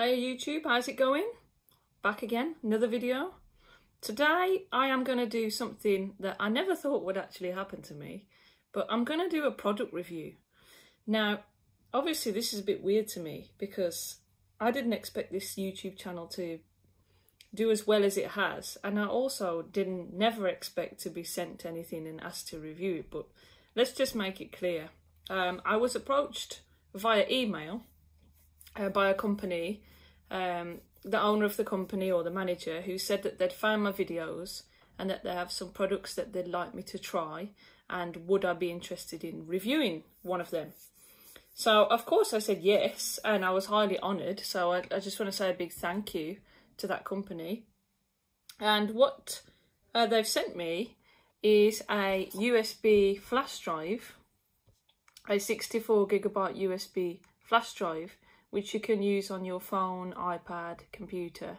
Hi YouTube, how's it going? Back again, another video. Today I am going to do something that I never thought would actually happen to me, but I'm going to do a product review. Now, obviously this is a bit weird to me because I didn't expect this YouTube channel to do as well as it has, and I also didn't never expect to be sent anything and asked to review it, but let's just make it clear. Um, I was approached via email uh, by a company, um, the owner of the company or the manager, who said that they'd found my videos and that they have some products that they'd like me to try and would I be interested in reviewing one of them. So of course I said yes and I was highly honoured so I, I, just want to say a big thank you to that company. And what uh, they've sent me is a USB flash drive, a 64 gigabyte USB flash drive which you can use on your phone, iPad, computer,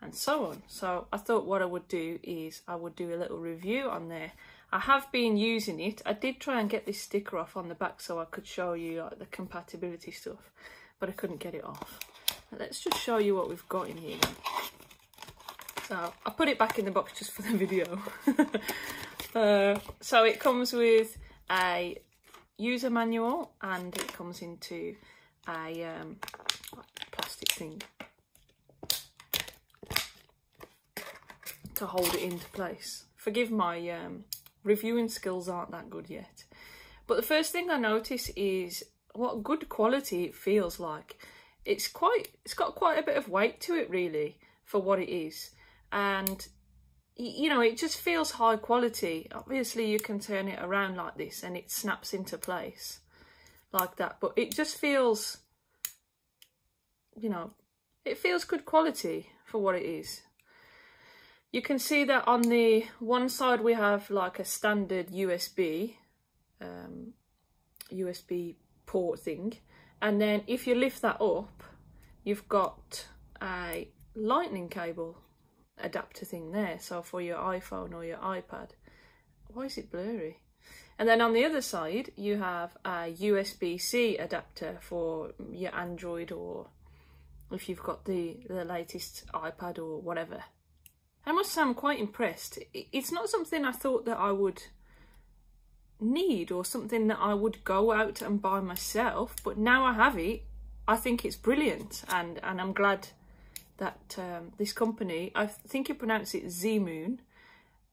and so on. So I thought what I would do is I would do a little review on there. I have been using it. I did try and get this sticker off on the back so I could show you like the compatibility stuff, but I couldn't get it off. Let's just show you what we've got in here. So I put it back in the box just for the video. uh, so it comes with a user manual and it comes into a um, plastic thing to hold it into place. Forgive my um, reviewing skills aren't that good yet. But the first thing I notice is what good quality it feels like. It's quite, it's got quite a bit of weight to it really for what it is. And you know, it just feels high quality. Obviously you can turn it around like this and it snaps into place like that. But it just feels, you know, it feels good quality for what it is. You can see that on the one side we have like a standard USB, um, USB port thing. And then if you lift that up, you've got a lightning cable adapter thing there. So for your iPhone or your iPad. Why is it blurry? And then on the other side, you have a USB-C adapter for your Android or if you've got the, the latest iPad or whatever. I must say I'm quite impressed. It's not something I thought that I would need or something that I would go out and buy myself, but now I have it, I think it's brilliant and, and I'm glad that um, this company, I think you pronounce it Zmoon,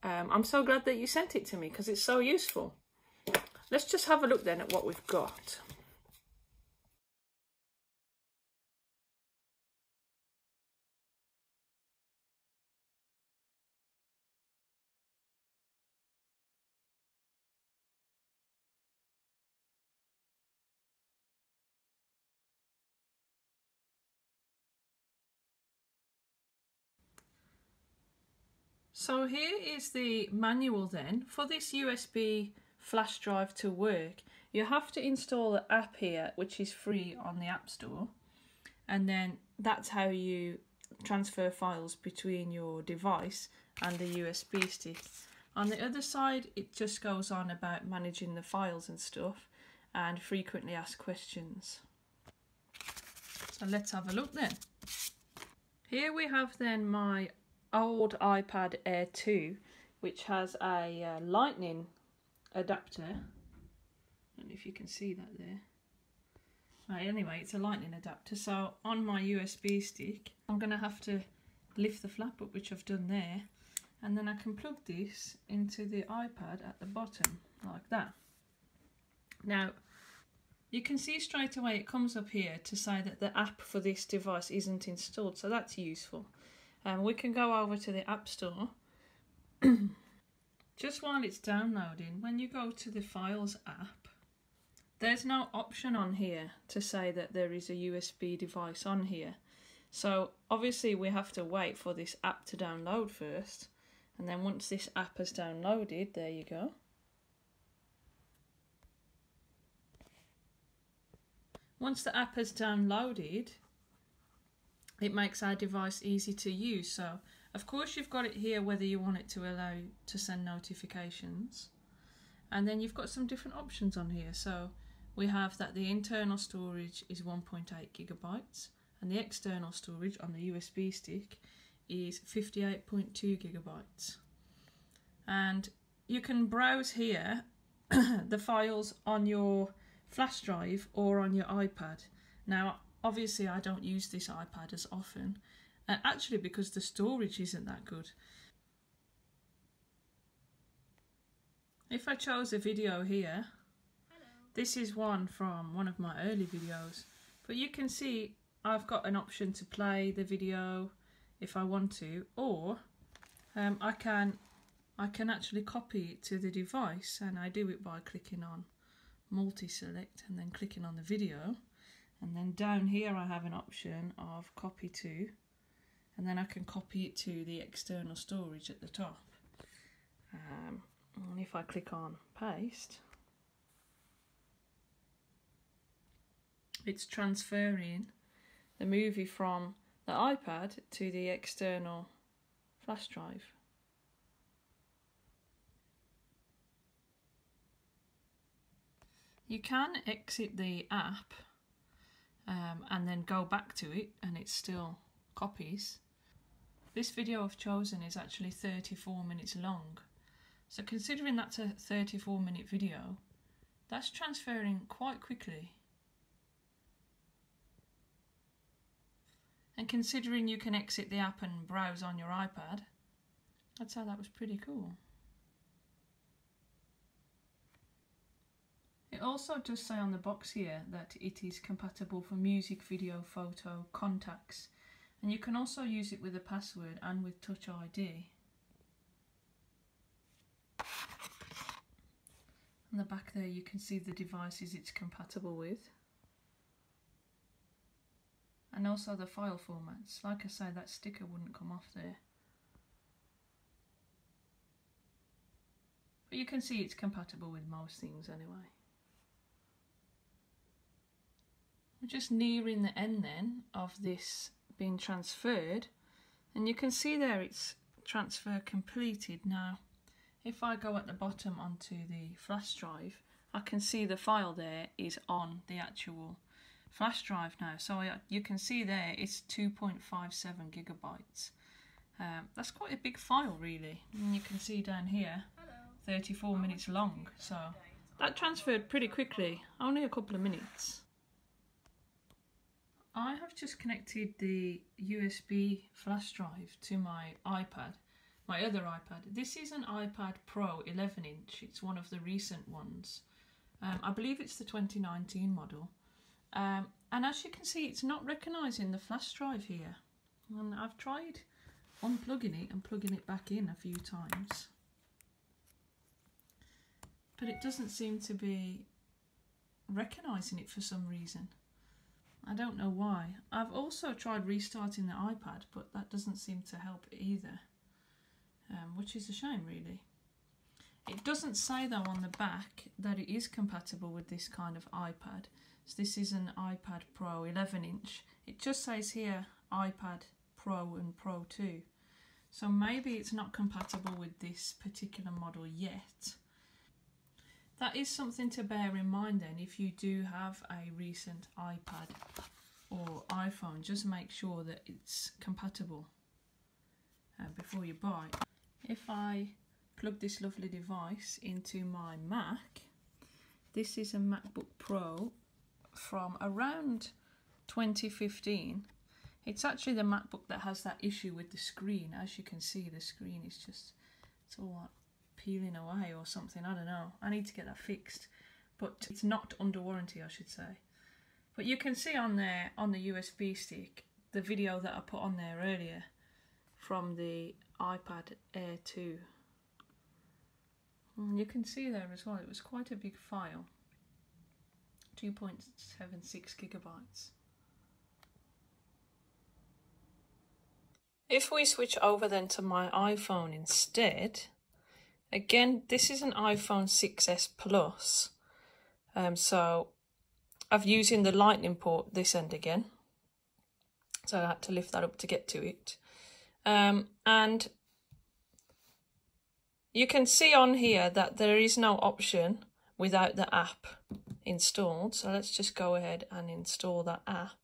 um, I'm so glad that you sent it to me because it's so useful. Let's just have a look then at what we've got. So here is the manual then. For this USB flash drive to work, you have to install the app here, which is free on the App Store. And then that's how you transfer files between your device and the USB stick. On the other side, it just goes on about managing the files and stuff and frequently asked questions. So let's have a look then. Here we have then my old iPad Air 2 which has a uh, lightning adapter. I don't know if you can see that there. Right, anyway, it's a lightning adapter. So on my USB stick, I'm going to have to lift the flap up, which I've done there. And then I can plug this into the iPad at the bottom, like that. Now, you can see straight away it comes up here to say that the app for this device isn't installed, so that's useful. Um, we can go over to the App Store Just while it's downloading, when you go to the Files app, there's no option on here to say that there is a USB device on here. So obviously we have to wait for this app to download first. And then once this app has downloaded, there you go. Once the app has downloaded, it makes our device easy to use. So of course, you've got it here whether you want it to allow to send notifications. And then you've got some different options on here. So we have that the internal storage is 1.8 gigabytes and the external storage on the USB stick is 58.2 gigabytes. And you can browse here the files on your flash drive or on your iPad. Now, obviously, I don't use this iPad as often, uh, actually, because the storage isn't that good. If I chose a video here, Hello. this is one from one of my early videos, but you can see I've got an option to play the video if I want to, or um, I can I can actually copy it to the device and I do it by clicking on multi-select and then clicking on the video and then down here I have an option of copy to and then I can copy it to the external storage at the top um, and if I click on paste it's transferring the movie from the iPad to the external flash drive. You can exit the app um, and then go back to it and it still copies. This video I've chosen is actually 34 minutes long. So considering that's a 34 minute video, that's transferring quite quickly. And considering you can exit the app and browse on your iPad, I'd say that was pretty cool. It also does say on the box here that it is compatible for music, video, photo, contacts, and you can also use it with a password and with Touch ID. On the back there you can see the devices it's compatible with and also the file formats. Like I say, that sticker wouldn't come off there. But you can see it's compatible with most things anyway. We're just nearing the end then of this being transferred and you can see there it's transfer completed now if I go at the bottom onto the flash drive I can see the file there is on the actual flash drive now. So I, you can see there it's 2.57 gigabytes. Um, that's quite a big file really. And you can see down here 34 minutes long. So that transferred pretty quickly, only a couple of minutes. I have just connected the USB flash drive to my iPad, my other iPad. This is an iPad Pro 11 inch, it's one of the recent ones. Um, I believe it's the 2019 model. Um, and as you can see, it's not recognising the flash drive here. And I've tried unplugging it and plugging it back in a few times. But it doesn't seem to be recognising it for some reason. I don't know why. I've also tried restarting the iPad, but that doesn't seem to help either. Um, which is a shame, really. It doesn't say, though, on the back that it is compatible with this kind of iPad. So this is an iPad Pro 11 inch. It just says here iPad Pro and Pro 2. So maybe it's not compatible with this particular model yet. That is something to bear in mind then if you do have a recent iPad or iPhone, just make sure that it's compatible uh, before you buy. If I plug this lovely device into my Mac, this is a MacBook Pro from around 2015. It's actually the MacBook that has that issue with the screen. As you can see, the screen is just, it's all like peeling away or something. I don't know. I need to get that fixed. But it's not under warranty, I should say. But you can see on there, on the USB stick, the video that I put on there earlier from the iPad Air 2. And you can see there as well, it was quite a big file. 2.76 gigabytes. If we switch over then to my iPhone instead, again, this is an iPhone 6s Plus. Um, so I've using the lightning port this end again. So I had to lift that up to get to it. Um, and you can see on here that there is no option without the app installed. So let's just go ahead and install that app.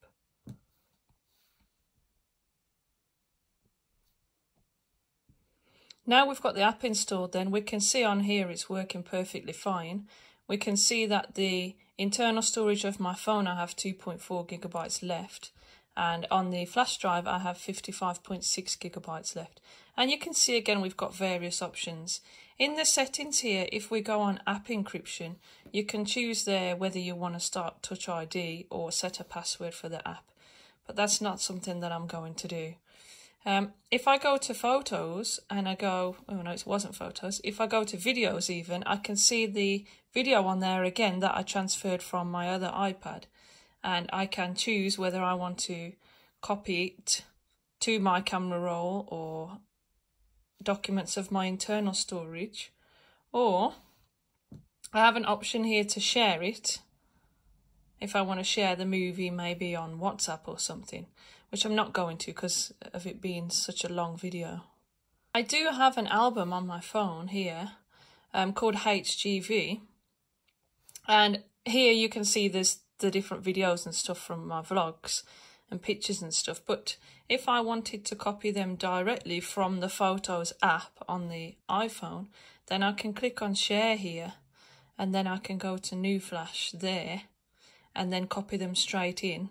Now we've got the app installed then we can see on here it's working perfectly fine. We can see that the internal storage of my phone I have 2.4 gigabytes left and on the flash drive I have 55.6 gigabytes left. And you can see again we've got various options. In the settings here if we go on app encryption you can choose there whether you want to start touch ID or set a password for the app but that's not something that I'm going to do um, if I go to photos and I go, oh no, it wasn't photos. If I go to videos even, I can see the video on there again that I transferred from my other iPad. And I can choose whether I want to copy it to my camera roll or documents of my internal storage. Or I have an option here to share it. If I want to share the movie maybe on WhatsApp or something which I'm not going to because of it being such a long video. I do have an album on my phone here um, called HGV and here you can see there's the different videos and stuff from my vlogs and pictures and stuff. But if I wanted to copy them directly from the Photos app on the iPhone, then I can click on share here and then I can go to new flash there and then copy them straight in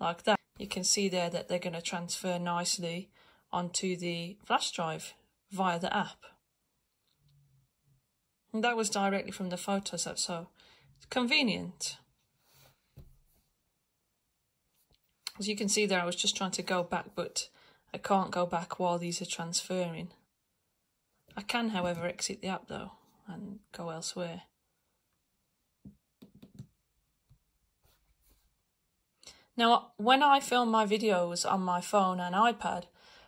like that. You can see there that they're going to transfer nicely onto the flash drive via the app. And that was directly from the Photos so it's convenient. As you can see there, I was just trying to go back, but I can't go back while these are transferring. I can, however, exit the app though and go elsewhere. Now, when I film my videos on my phone and iPad,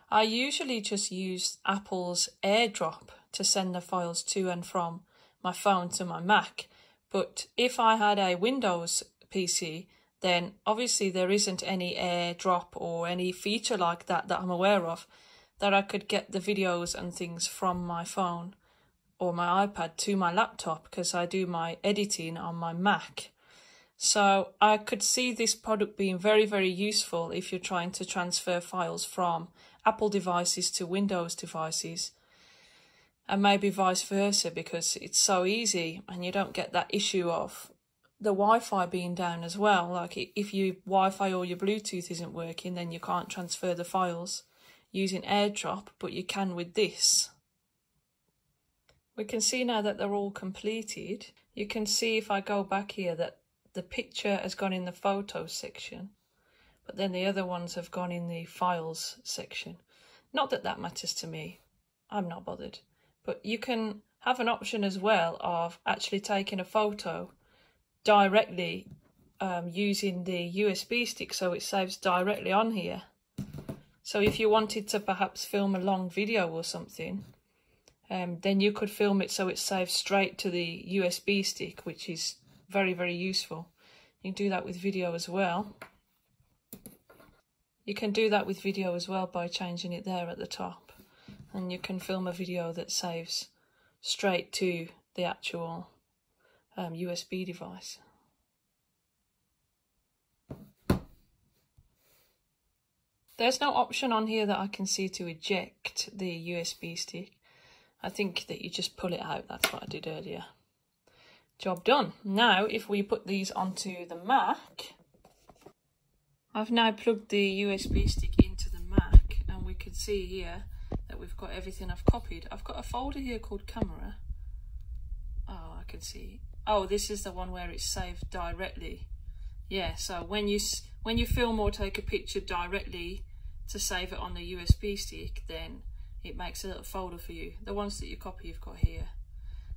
I usually just use Apple's AirDrop to send the files to and from my phone to my Mac. But if I had a Windows PC, then obviously there isn't any airdrop or any feature like that that I'm aware of that I could get the videos and things from my phone or my iPad to my laptop because I do my editing on my Mac. So I could see this product being very, very useful if you're trying to transfer files from Apple devices to Windows devices and maybe vice versa because it's so easy and you don't get that issue of the Wi-Fi being down as well. Like if your Wi-Fi or your Bluetooth isn't working, then you can't transfer the files using AirDrop, but you can with this. We can see now that they're all completed. You can see if I go back here that the picture has gone in the photos section, but then the other ones have gone in the files section. Not that that matters to me. I'm not bothered. But you can have an option as well of actually taking a photo directly um, using the USB stick so it saves directly on here. So if you wanted to perhaps film a long video or something, um, then you could film it so it saves straight to the USB stick, which is very, very useful. You can do that with video as well. You can do that with video as well by changing it there at the top. And you can film a video that saves straight to the actual um, USB device. There's no option on here that I can see to eject the USB stick. I think that you just pull it out. That's what I did earlier. Job done. Now, if we put these onto the Mac, I've now plugged the USB stick into the Mac and we can see here that we've got everything I've copied. I've got a folder here called camera. Oh, I can see Oh, this is the one where it's saved directly. Yeah, so when you when you film or take a picture directly to save it on the USB stick, then it makes a little folder for you. The ones that you copy you've got here.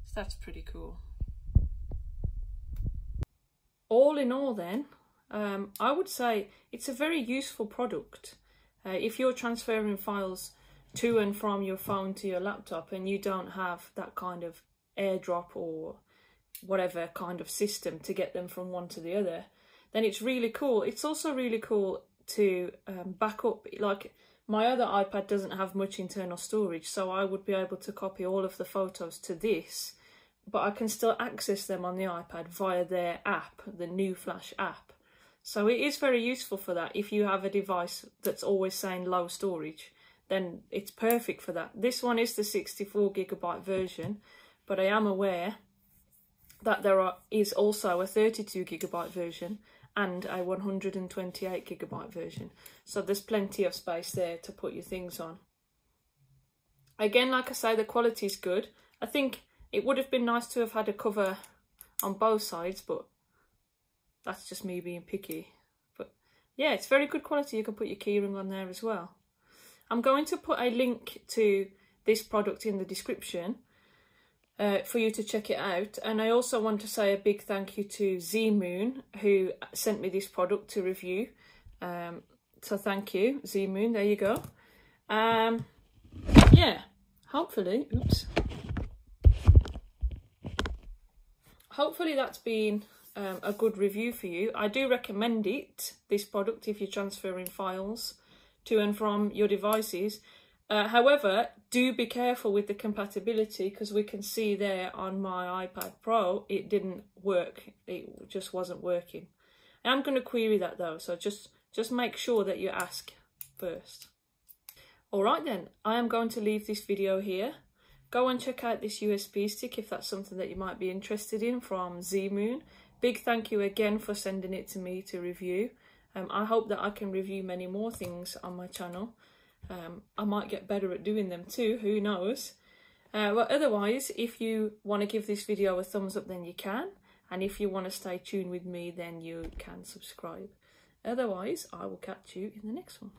So that's pretty cool. All in all then, um, I would say it's a very useful product. Uh, if you're transferring files to and from your phone to your laptop and you don't have that kind of airdrop or whatever kind of system to get them from one to the other, then it's really cool. It's also really cool to um, back up, like my other iPad doesn't have much internal storage, so I would be able to copy all of the photos to this, but I can still access them on the iPad via their app, the new Flash app. So it is very useful for that. If you have a device that's always saying low storage, then it's perfect for that. This one is the 64 gigabyte version, but I am aware that there are, is also a 32 gigabyte version and a 128 gigabyte version. So there's plenty of space there to put your things on. Again, like I say, the quality is good. I think it would have been nice to have had a cover on both sides, but that's just me being picky. But yeah, it's very good quality. You can put your keyring on there as well. I'm going to put a link to this product in the description uh, for you to check it out. And I also want to say a big thank you to Zmoon who sent me this product to review. Um, so thank you, Zmoon. There you go. Um, yeah, hopefully, oops. Hopefully that's been um, a good review for you. I do recommend it, this product, if you're transferring files to and from your devices. Uh, however, do be careful with the compatibility because we can see there on my iPad Pro it didn't work. It just wasn't working. I'm going to query that though, so just, just make sure that you ask first. Alright then, I am going to leave this video here. Go and check out this USB stick if that's something that you might be interested in from Zmoon. Big thank you again for sending it to me to review. Um, I hope that I can review many more things on my channel. Um, I might get better at doing them too, who knows. Uh, but otherwise, if you want to give this video a thumbs up, then you can. And if you want to stay tuned with me, then you can subscribe. Otherwise, I will catch you in the next one.